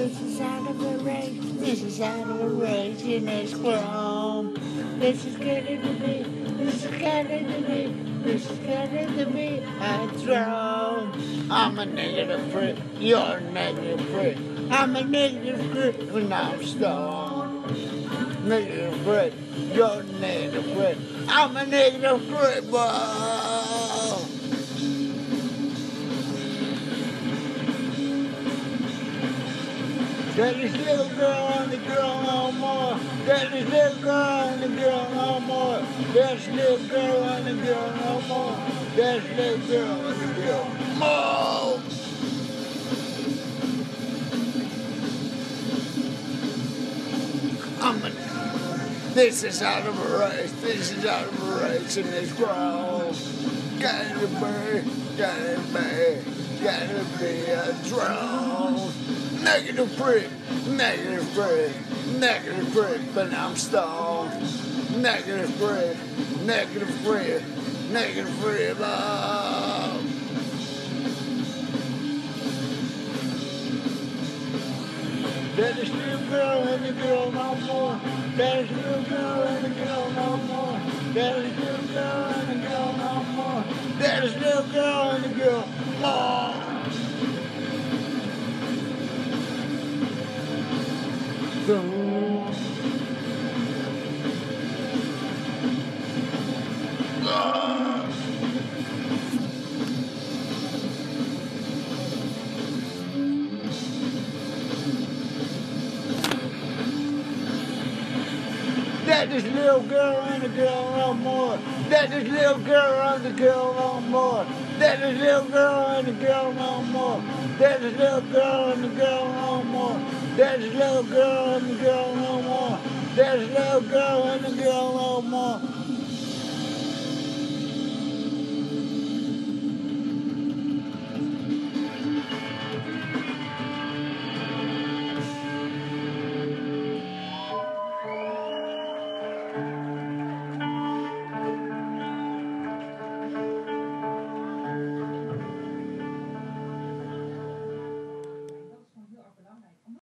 This is out of a rage. This is out of a rage in this chrome. This is getting to be. This is getting to be. This is getting to be A throne. I'm a negative prick. You're a negative prick. I'm a negative prick when I'm stoned. Negative prick. You're a negative prick. I'm a negative prick, boy. Daddy's little girl and the girl no more. Daddy's little girl and the girl no more. Daddy's little girl and the girl no more. Daddy's little girl and the girl more. I'm a, this is out of a race. This is out of a race in this grove. Gotta be, gotta be, gotta be a drone. Negative prick, negative prick, negative prick, but I'm stoned. Negative prick, negative prick, negative prick, love. Daddy's little girl and the girl no more. Daddy's little girl and the girl no more. Daddy's little girl and the girl no more. Daddy's little girl and the girl more. Ah. Daddy's little girl and the girl no more. Daddy's little girl and the girl no more. Daddy's little girl and the girl no more. Daddy's little girl and the girl Daddy's little girl and the girl no more. Daddy's little girl and the girl no.